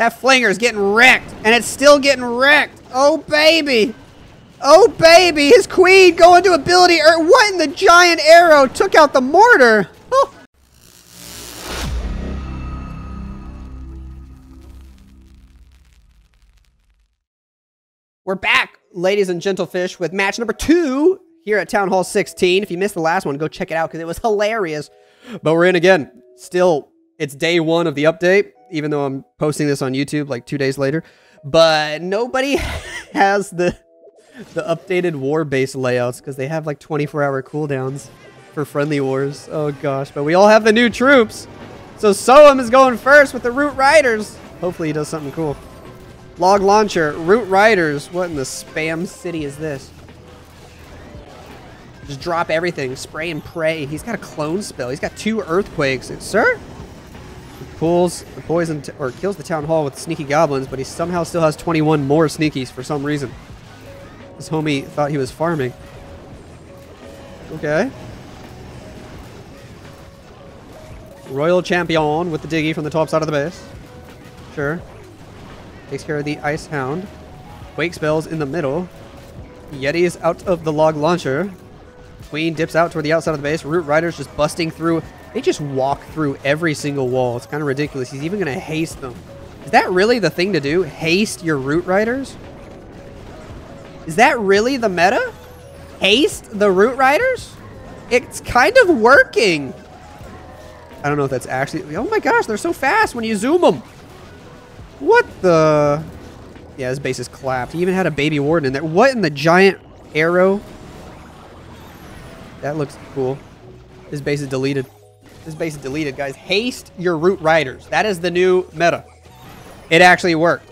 That flinger's getting wrecked, and it's still getting wrecked. Oh, baby. Oh, baby. His queen going to ability. Er what in the giant arrow took out the mortar? Oh. We're back, ladies and gentlefish, with match number two here at Town Hall 16. If you missed the last one, go check it out because it was hilarious. But we're in again. Still, it's day one of the update, even though I'm posting this on YouTube like two days later. But nobody has the the updated war base layouts because they have like 24 hour cooldowns for friendly wars. Oh gosh, but we all have the new troops. So Soam is going first with the Root Riders. Hopefully he does something cool. Log launcher, Root Riders. What in the spam city is this? Just drop everything. Spray and pray. He's got a clone spell. He's got two earthquakes. Sir? Pulls the poison or kills the town hall with sneaky goblins, but he somehow still has 21 more sneakies for some reason. His homie thought he was farming. Okay. Royal Champion with the Diggy from the top side of the base. Sure. Takes care of the Ice Hound. Quake spells in the middle. Yeti is out of the log launcher. Queen dips out toward the outside of the base. Root Riders just busting through. They just walk through every single wall. It's kind of ridiculous. He's even going to haste them. Is that really the thing to do? Haste your Root Riders? Is that really the meta? Haste the Root Riders? It's kind of working. I don't know if that's actually... Oh my gosh, they're so fast when you zoom them. What the... Yeah, his base is clapped. He even had a baby warden in there. What in the giant arrow? That looks cool. His base is deleted. His base is deleted, guys. Haste your root riders. That is the new meta. It actually worked.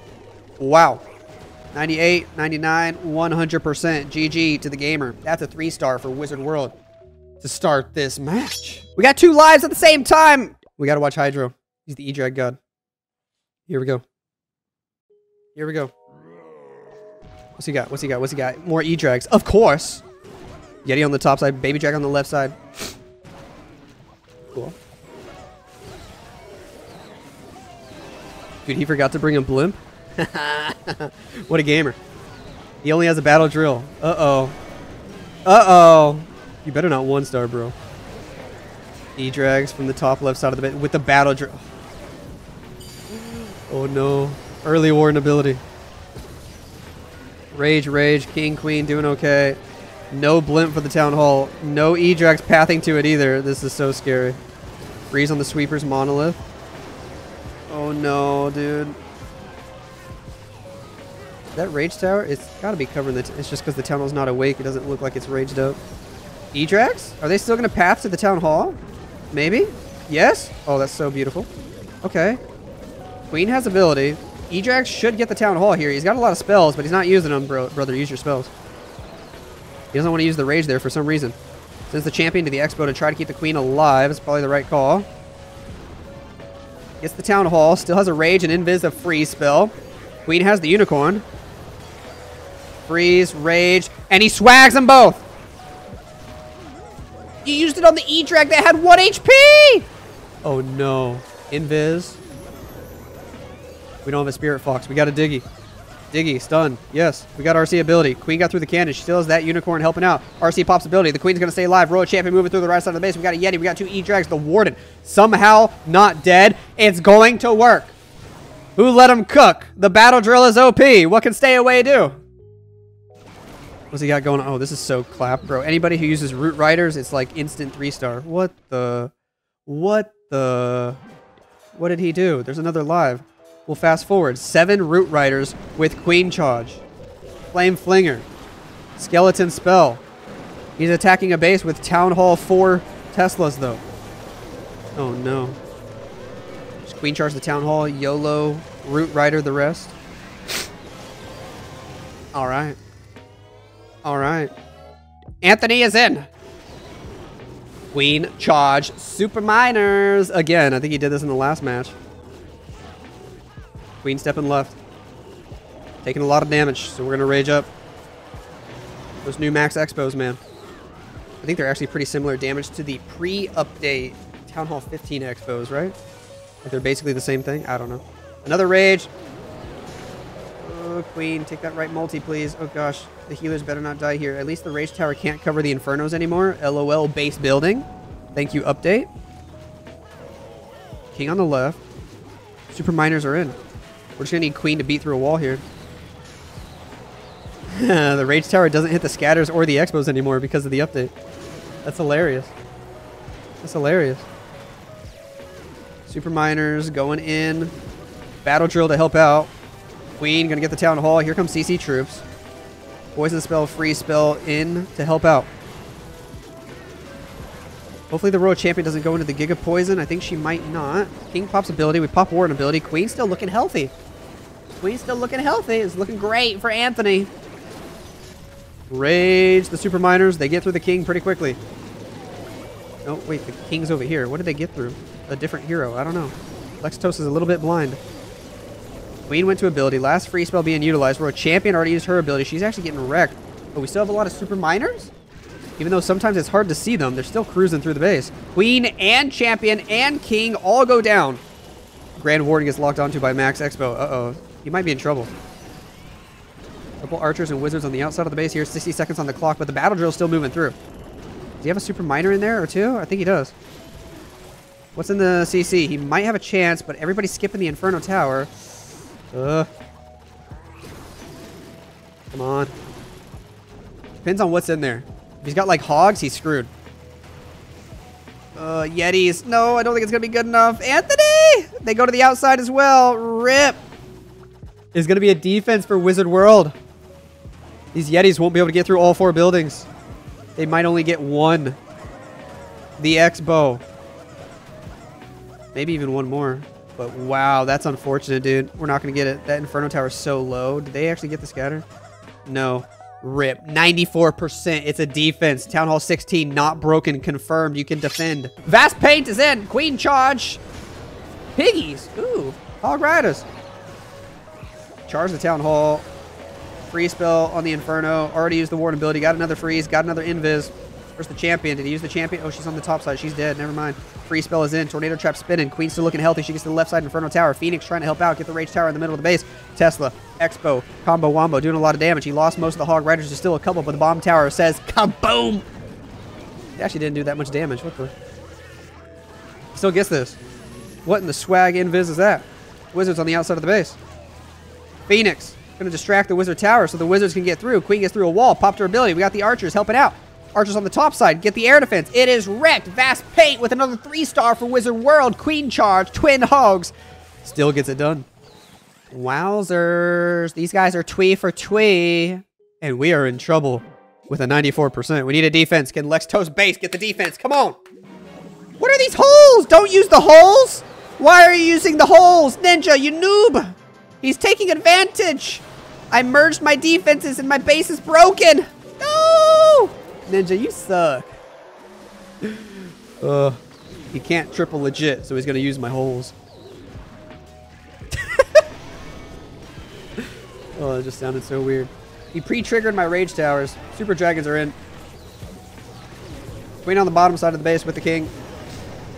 Wow. 98, 99, 100%. GG to the gamer. That's a three star for Wizard World to start this match. We got two lives at the same time. We got to watch Hydro. He's the E-Drag god. Here we go. Here we go. What's he got? What's he got? What's he got? More E-Drags. Of course. Yeti on the top side. Baby Drag on the left side. Cool. Dude, he forgot to bring a blimp? what a gamer. He only has a battle drill. Uh-oh. Uh-oh. You better not one star, bro. E-Drags from the top left side of the bit with the battle drill. Oh no. Early warden ability. Rage, rage, king, queen, doing okay. No blimp for the town hall. No E-Drags pathing to it either. This is so scary. Freeze on the sweeper's monolith. Oh no, dude. That rage tower, it's got to be covering the. it's just because the town hall's not awake. It doesn't look like it's raged up. E-Drags? Are they still to path to the town hall? Maybe? Yes? Oh, that's so beautiful. Okay. Queen has ability. E-Drags should get the town hall here. He's got a lot of spells, but he's not using them, bro. Brother, use your spells. He doesn't want to use the rage there for some reason. Sends the champion to the expo to try to keep the queen alive. It's probably the right call. Gets the town hall. Still has a rage and invis a freeze spell. Queen has the unicorn. Freeze, rage, and he swags them both. You used it on the E-Drag that had 1 HP! Oh no. Invis. We don't have a Spirit Fox. We got a Diggy. Diggy, stun. Yes, we got RC ability. Queen got through the cannon. She still has that unicorn helping out. RC pops ability. The Queen's going to stay alive. Royal Champion moving through the right side of the base. We got a Yeti. We got two E-Drags. The Warden somehow not dead. It's going to work. Who let him cook? The battle drill is OP. What can stay away do? What's he got going on? Oh, this is so clap, bro. Anybody who uses Root Riders, it's like instant three star. What the? What the? What did he do? There's another live. We'll fast forward. Seven Root Riders with Queen Charge. Flame Flinger. Skeleton Spell. He's attacking a base with Town Hall 4 Teslas, though. Oh, no. Just Queen Charge the Town Hall. YOLO. Root Rider the rest. All right. All right. Anthony is in. Queen charge super miners again. I think he did this in the last match. Queen stepping left. Taking a lot of damage, so we're gonna rage up. Those new max expos, man. I think they're actually pretty similar damage to the pre-update Town Hall 15 expos, right? Like they're basically the same thing. I don't know. Another rage. Oh, Queen, take that right multi, please. Oh, gosh. The healers better not die here. At least the Rage Tower can't cover the Infernos anymore. LOL base building. Thank you, update. King on the left. Super Miners are in. We're just going to need Queen to beat through a wall here. the Rage Tower doesn't hit the scatters or the expos anymore because of the update. That's hilarious. That's hilarious. Super Miners going in. Battle Drill to help out. Queen gonna get the Town Hall. Here comes CC troops. Poison spell, Free spell in to help out. Hopefully the Royal Champion doesn't go into the Giga Poison. I think she might not. King pops ability. We pop Warden ability. Queen still looking healthy. Queen still looking healthy. It's looking great for Anthony. Rage the Super Miners. They get through the King pretty quickly. Oh, wait. The King's over here. What did they get through? A different hero. I don't know. Lexnos is a little bit blind. Queen went to ability. Last free spell being utilized. Royal Champion already used her ability. She's actually getting wrecked. But we still have a lot of Super Miners? Even though sometimes it's hard to see them, they're still cruising through the base. Queen and Champion and King all go down. Grand Warden gets locked onto by Max Expo. Uh-oh. He might be in trouble. Couple archers and wizards on the outside of the base here. 60 seconds on the clock, but the battle drill is still moving through. Does he have a super miner in there or two? I think he does. What's in the CC? He might have a chance, but everybody's skipping the Inferno Tower. Ugh. Come on. Depends on what's in there. If he's got like hogs, he's screwed. Uh, Yetis. No, I don't think it's going to be good enough. Anthony! They go to the outside as well. Rip. Is going to be a defense for Wizard World. These Yetis won't be able to get through all four buildings. They might only get one. The X-Bow. Maybe even one more. But wow, that's unfortunate, dude. We're not going to get it. That Inferno Tower is so low. Did they actually get the scatter? No. Rip. 94%. It's a defense. Town Hall 16, not broken. Confirmed. You can defend. Vast Paint is in. Queen charge. Piggies. Ooh. Hog Riders. Charge the Town Hall. Free spell on the Inferno. Already used the Warden ability. Got another freeze. Got another invis. Where's the champion? Did he use the champion? Oh, she's on the top side. She's dead. Never mind. Free spell is in. Tornado trap spinning. Queen still looking healthy. She gets to the left side Inferno Tower. Phoenix trying to help out. Get the Rage Tower in the middle of the base. Tesla. Expo. Combo Wombo. Doing a lot of damage. He lost most of the Hog Riders. There's still a couple, but the Bomb Tower says kaboom. He actually didn't do that much damage. What the? Still gets this. What in the swag invis is that? Wizards on the outside of the base. Phoenix. Gonna distract the Wizard Tower so the Wizards can get through. Queen gets through a wall. Popped her ability. We got the Archers helping out. Archers on the top side. Get the air defense. It is wrecked. Vast Paint with another three star for Wizard World. Queen charge. Twin Hogs. Still gets it done. Wowzers. These guys are twee for twee. And we are in trouble with a 94%. We need a defense. Can Lex Toast base get the defense? Come on. What are these holes? Don't use the holes. Why are you using the holes? Ninja, you noob. He's taking advantage. I merged my defenses and my base is broken. No! Ninja, you suck. Uh, he can't triple legit, so he's going to use my holes. oh, that just sounded so weird. He pre-triggered my rage towers. Super dragons are in. Queen on the bottom side of the base with the king.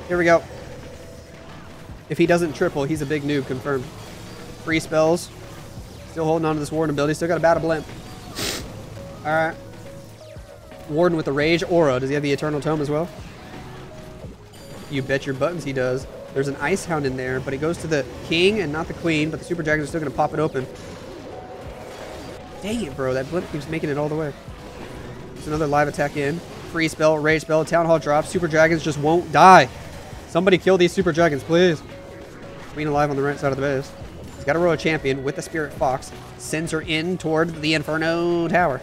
Here we go. If he doesn't triple, he's a big noob, confirmed. Free spells. Still holding on to this Warden ability. Still got a Battle Blimp. Alright. Warden with the Rage Aura. Does he have the Eternal Tome as well? You bet your buttons he does. There's an Ice Hound in there, but it goes to the King and not the Queen, but the Super Dragons are still going to pop it open. Dang it, bro. That Blimp keeps making it all the way. There's another live attack in. Free spell, Rage spell, Town Hall drop. Super Dragons just won't die. Somebody kill these Super Dragons, please. Queen alive on the right side of the base. He's got a Royal Champion with the Spirit Fox. Sends her in toward the Inferno Tower.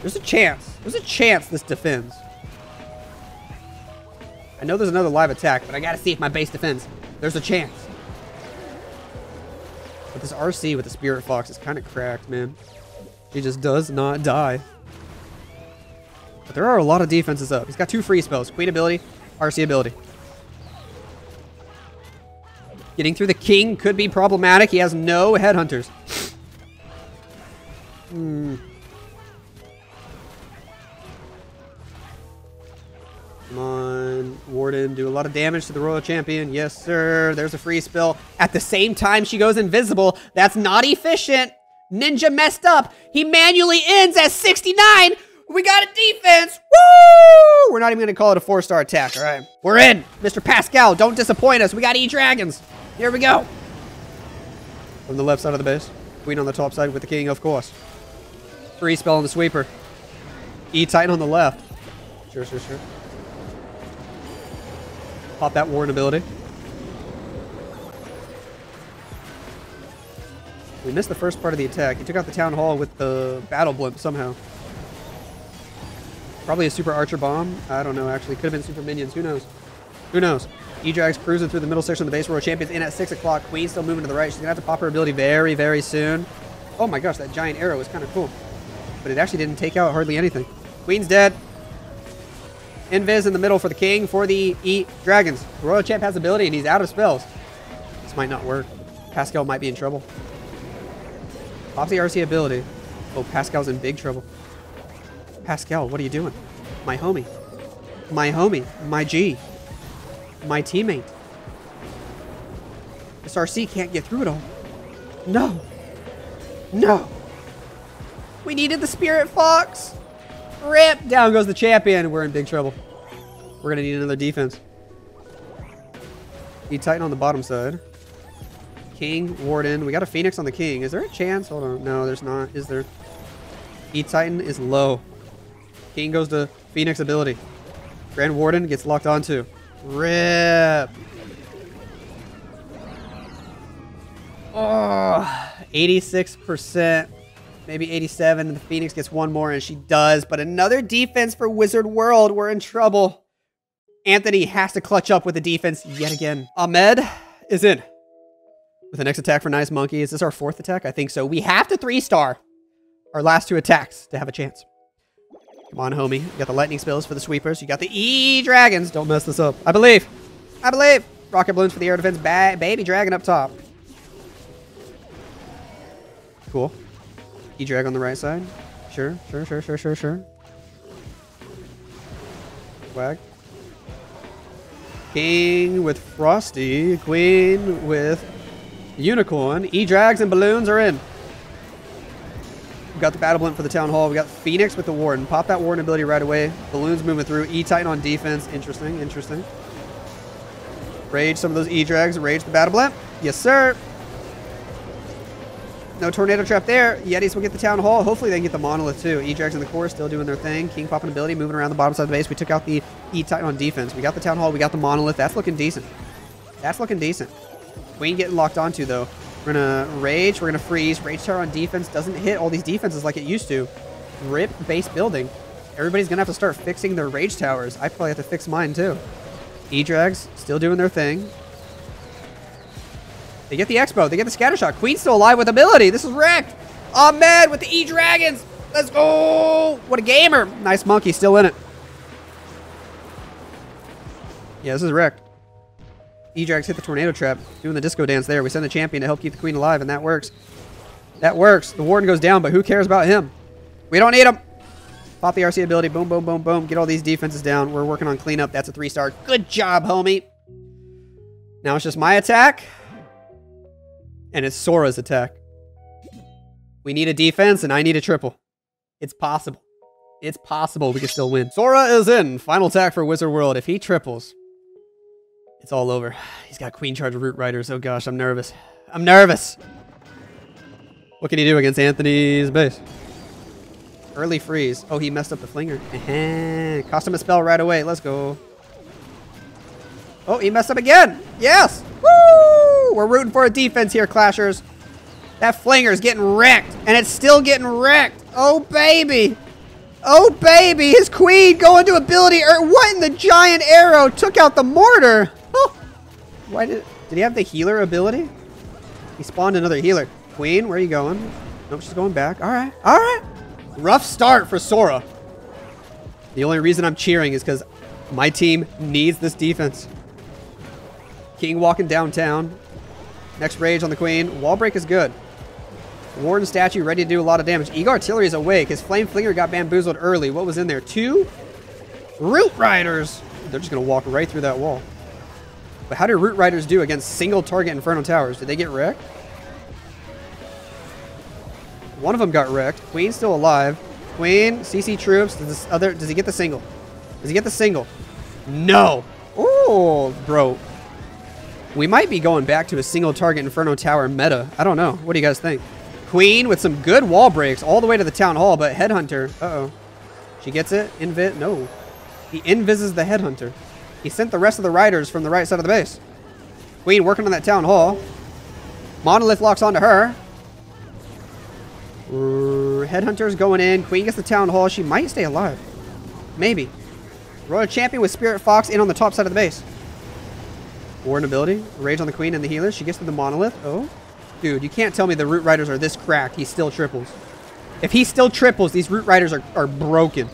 There's a chance. There's a chance this defends. I know there's another live attack, but I gotta see if my base defends. There's a chance. But this RC with the Spirit Fox is kind of cracked, man. He just does not die. But there are a lot of defenses up. He's got two free spells. Queen ability, RC ability. Getting through the king could be problematic. He has no headhunters. Hmm. Come on. Warden. Do a lot of damage to the Royal Champion. Yes, sir. There's a free spill. At the same time, she goes invisible. That's not efficient. Ninja messed up. He manually ends at 69. We got a defense. Woo! We're not even going to call it a four-star attack, all right? We're in. Mr. Pascal, don't disappoint us. We got E-Dragons. Here we go. From the left side of the base. Queen on the top side with the king, of course. Free spell on the sweeper. E-Titan on the left. Sure, sure, sure. Pop that Warden ability. We missed the first part of the attack. He took out the Town Hall with the Battle Blimp somehow. Probably a Super Archer Bomb. I don't know, actually. Could have been Super Minions. Who knows? Who knows? E-Drag's cruising through the middle section of the base. Royal Champion's in at 6 o'clock. Queen still moving to the right. She's going to have to pop her ability very, very soon. Oh my gosh, that giant arrow was kind of cool. But it actually didn't take out hardly anything. Queen's dead. Invis in the middle for the king for the E Dragons. Royal Champ has ability and he's out of spells. This might not work. Pascal might be in trouble. Off the RC ability. Oh, Pascal's in big trouble. Pascal, what are you doing? My homie. My homie. My G. My teammate. This RC can't get through it all. No. No. We needed the Spirit Fox. Rip! Down goes the champion. We're in big trouble. We're going to need another defense. E-Titan on the bottom side. King, Warden. We got a Phoenix on the King. Is there a chance? Hold on. No, there's not. Is there? E-Titan is low. King goes to Phoenix ability. Grand Warden gets locked onto. Rip. Oh, 86% maybe 87, and the Phoenix gets one more, and she does. But another defense for Wizard World. We're in trouble. Anthony has to clutch up with the defense yet again. Ahmed is in. With the next attack for Nice Monkey. Is this our fourth attack? I think so. We have to three-star our last two attacks to have a chance. Come on, homie. You got the lightning spells for the sweepers. You got the E-Dragons. Don't mess this up. I believe. I believe. Rocket balloons for the air defense. Ba baby dragon up top. Cool. E-drag on the right side. Sure, sure, sure, sure, sure, sure. Wag. King with Frosty. Queen with Unicorn. E-drags and balloons are in. We got the battle blimp for the town hall. We got Phoenix with the warden. Pop that warden ability right away. Balloons moving through. E-Titan on defense. Interesting, interesting. Rage some of those E-drags. Rage the battle blimp. Yes, sir. No tornado trap there. Yetis will get the town hall. Hopefully they can get the monolith too. E-Drags in the core still doing their thing. King popping ability, moving around the bottom side of the base. We took out the E-Titan on defense. We got the town hall. We got the monolith. That's looking decent. That's looking decent. Queen getting locked onto though. We're gonna rage. We're gonna freeze. Rage tower on defense doesn't hit all these defenses like it used to. Rip base building. Everybody's gonna have to start fixing their rage towers. I probably have to fix mine too. E-Drags still doing their thing. They get the Expo. They get the Scatter Shot. Queen's still alive with ability. This is wrecked. Ahmed with the E-Dragons. Let's go. What a gamer. Nice monkey still in it. Yeah, this is wrecked. E-Drags hit the Tornado Trap. Doing the disco dance there. We send the champion to help keep the queen alive, and that works. That works. The warden goes down, but who cares about him? We don't need him. Pop the RC ability. Boom, boom, boom, boom. Get all these defenses down. We're working on cleanup. That's a three-star. Good job, homie. Now it's just my attack and it's Sora's attack. We need a defense, and I need a triple. It's possible. It's possible we can still win. Sora is in. Final attack for Wizard World. If he triples, it's all over. He's got Queen Charge Root Riders. Oh gosh, I'm nervous. I'm nervous. What can he do against Anthony's base? Early freeze. Oh, he messed up the flinger. Cost him a spell right away. Let's go. Oh, he messed up again. Yes. Woo! We're rooting for a defense here, Clashers. That flinger's getting wrecked, and it's still getting wrecked. Oh, baby. Oh, baby. His queen going to ability. Er, what in the giant arrow took out the mortar? Why did... Did he have the healer ability? He spawned another healer. Queen, where are you going? Nope, she's going back. All right. All right. Rough start for Sora. The only reason I'm cheering is because my team needs this defense. King walking downtown. Next rage on the queen. Wall break is good. Warden statue ready to do a lot of damage. Eagle artillery is awake. His flame flinger got bamboozled early. What was in there? Two root riders. They're just going to walk right through that wall. But how do Root Riders do against single target Inferno Towers? Did they get wrecked? One of them got wrecked. Queen's still alive. Queen, CC troops. Does this other? Does he get the single? Does he get the single? No. Oh, bro. We might be going back to a single target Inferno Tower meta. I don't know. What do you guys think? Queen with some good wall breaks all the way to the Town Hall, but Headhunter. Uh-oh. She gets it? Invis? No. He invises the Headhunter. He sent the rest of the riders from the right side of the base. Queen working on that Town Hall. Monolith locks onto her. Headhunter's going in. Queen gets the Town Hall. She might stay alive. Maybe. Royal Champion with Spirit Fox in on the top side of the base. Warden ability. Rage on the Queen and the healers. She gets to the Monolith. Oh. Dude, you can't tell me the Root Riders are this cracked. He still triples. If he still triples, these Root Riders are, are broken.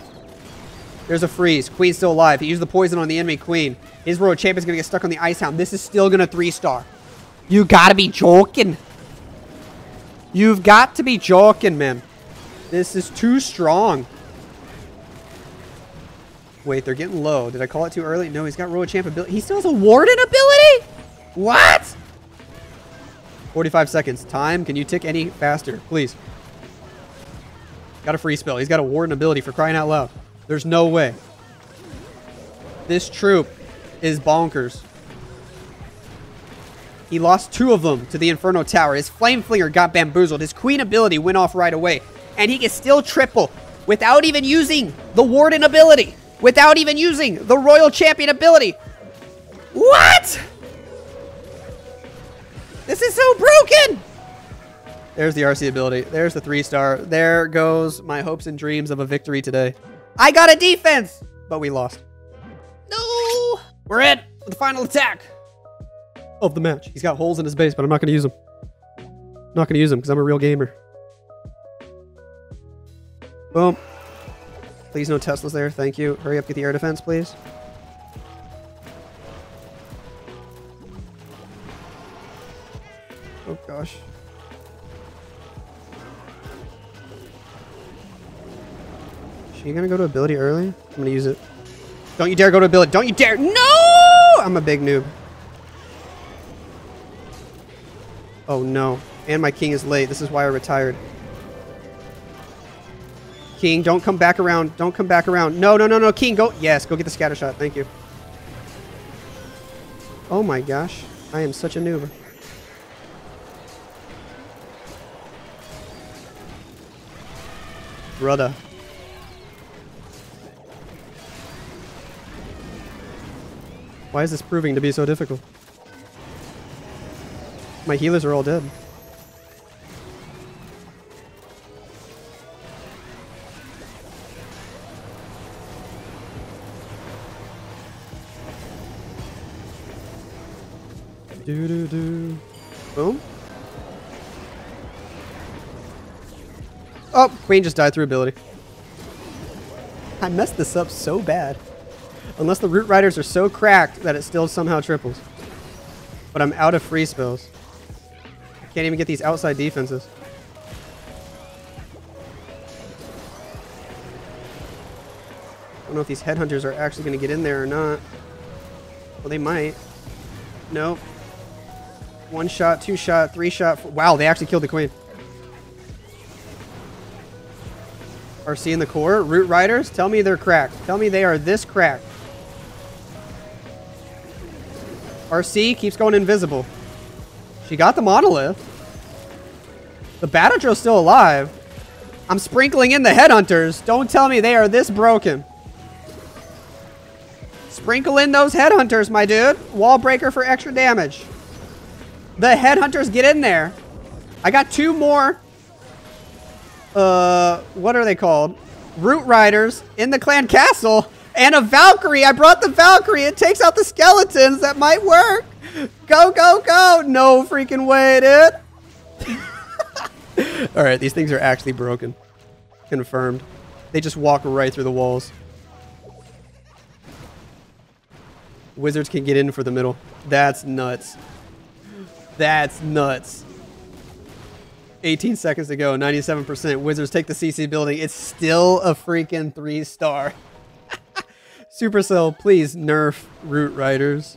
There's a freeze. Queen's still alive. He used the poison on the enemy Queen. His Royal Champion's to get stuck on the Ice Hound. This is still going to three-star. You got to be joking. You've got to be joking, man. This is too strong. Wait, they're getting low. Did I call it too early? No, he's got Royal Champ ability. He still has a Warden ability? What? 45 seconds. Time. Can you tick any faster, please? Got a free spell. He's got a Warden ability for crying out loud. There's no way. This troop is bonkers. He lost two of them to the Inferno Tower. His Flame Flinger got bamboozled. His Queen ability went off right away. And he can still triple without even using the Warden ability without even using the Royal Champion ability. What? This is so broken. There's the RC ability. There's the three star. There goes my hopes and dreams of a victory today. I got a defense, but we lost. No. We're in for the final attack of the match. He's got holes in his base, but I'm not going to use them. not going to use them because I'm a real gamer. Boom. Please no Teslas there. Thank you. Hurry up, get the air defense, please. Gonna go to ability early? I'm gonna use it. Don't you dare go to ability. Don't you dare. No! I'm a big noob. Oh, no. And my king is late. This is why I retired. King, don't come back around. Don't come back around. No, no, no, no. King, go. Yes, go get the scatter shot. Thank you. Oh my gosh. I am such a noob. Brother. Why is this proving to be so difficult? My healers are all dead. Do do do. Boom. Oh, Queen just died through ability. I messed this up so bad. Unless the Root Riders are so cracked that it still somehow triples. But I'm out of free spells. I can't even get these outside defenses. I don't know if these headhunters are actually going to get in there or not. Well, they might. Nope. One shot, two shot, three shot. Wow, they actually killed the queen. RC in the core. Root Riders, tell me they're cracked. Tell me they are this cracked. RC keeps going invisible. She got the monolith. The Battle Drill's still alive. I'm sprinkling in the headhunters. Don't tell me they are this broken. Sprinkle in those headhunters, my dude. Wall breaker for extra damage. The headhunters get in there. I got two more. Uh, what are they called? Root Riders in the clan castle. And a Valkyrie. I brought the Valkyrie. It takes out the skeletons. That might work. Go, go, go. No freaking way, dude. All right, these things are actually broken. Confirmed. They just walk right through the walls. Wizards can get in for the middle. That's nuts. That's nuts. 18 seconds to go, 97%. Wizards take the CC building. It's still a freaking three star. Supercell, please nerf Root Riders.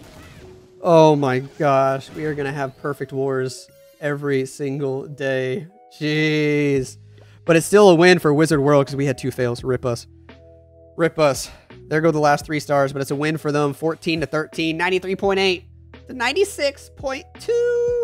Oh my gosh, we are gonna have perfect wars every single day. Jeez. But it's still a win for Wizard World because we had two fails. Rip us. Rip us. There go the last three stars, but it's a win for them. 14 to 13, 93.8 to 96.2.